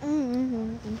嗯嗯嗯嗯。